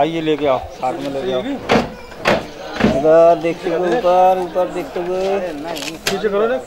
आइए लेके आओ साथ में लेके आओ। इधर देखते हुए ऊपर ऊपर देखते हुए। नीचे करो ना